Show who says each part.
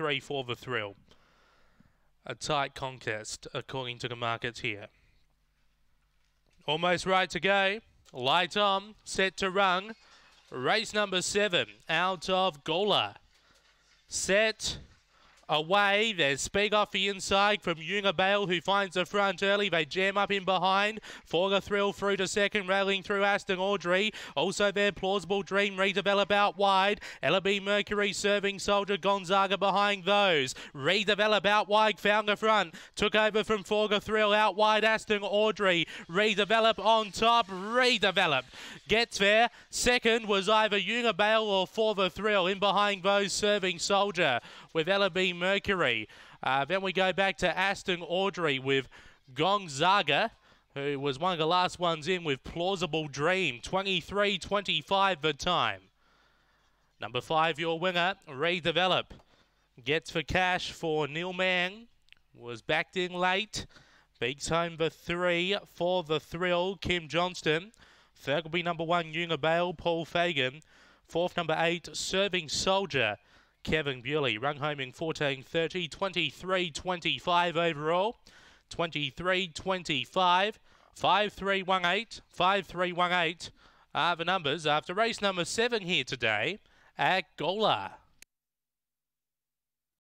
Speaker 1: three for the thrill. A tight contest, according to the markets here. Almost right to go. Light on, set to run. Race number seven, out of Gawler. Set away. There's speed off the inside from Yunga Bale, who finds the front early. They jam up in behind. For the thrill through to second, railing through Aston Audrey. Also there, plausible dream redevelop out wide. LB Mercury serving soldier Gonzaga behind those. Redevelop out wide, found the front. Took over from For the Thrill out wide. Aston Audrey. Redevelop on top. Redevelop gets there. Second was either Yunga Bale or For the Thrill. In behind those serving soldier with LB Mercury. Uh, then we go back to Aston Audrey with Gonzaga who was one of the last ones in with Plausible Dream. 23-25 the time. Number five, your winner, Redevelop. Gets for cash for Neil Mann. Was backed in late. Beats home the three for the thrill, Kim Johnston. Third will be number one, Yunga Bale, Paul Fagan. Fourth, number eight, Serving Soldier. Kevin Bewley rung home in 14.30, 23.25 overall, 23.25, 5318, 5318 are the numbers after race number seven here today at Gawler.